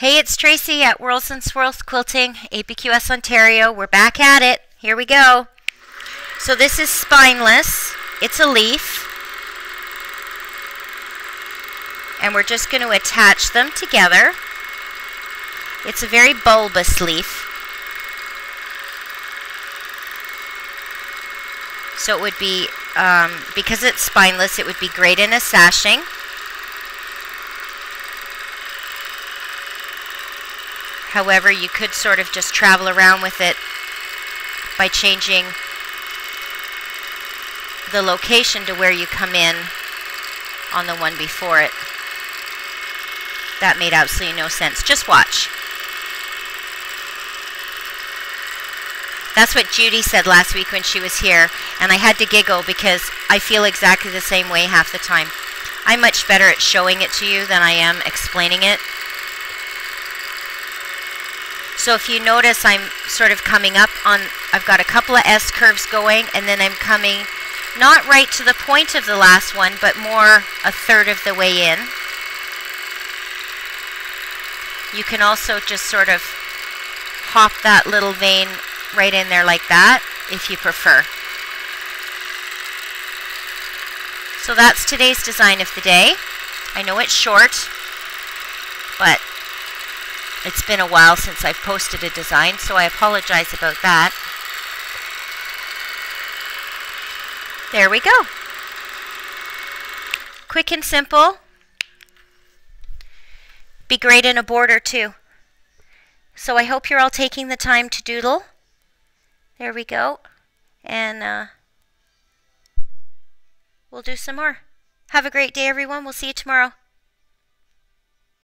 Hey, it's Tracey at Whirls and Swirls Quilting, APQS Ontario. We're back at it. Here we go. So this is spineless. It's a leaf. And we're just going to attach them together. It's a very bulbous leaf. So it would be, um, because it's spineless, it would be great in a sashing. However, you could sort of just travel around with it by changing the location to where you come in on the one before it. That made absolutely no sense. Just watch. That's what Judy said last week when she was here, and I had to giggle because I feel exactly the same way half the time. I'm much better at showing it to you than I am explaining it. So if you notice, I'm sort of coming up on, I've got a couple of S curves going, and then I'm coming not right to the point of the last one, but more a third of the way in. You can also just sort of hop that little vein right in there like that, if you prefer. So that's today's design of the day. I know it's short, but it's been a while since I've posted a design, so I apologize about that. There we go. Quick and simple. Be great in a border too. So I hope you're all taking the time to doodle. There we go. And uh, we'll do some more. Have a great day, everyone. We'll see you tomorrow.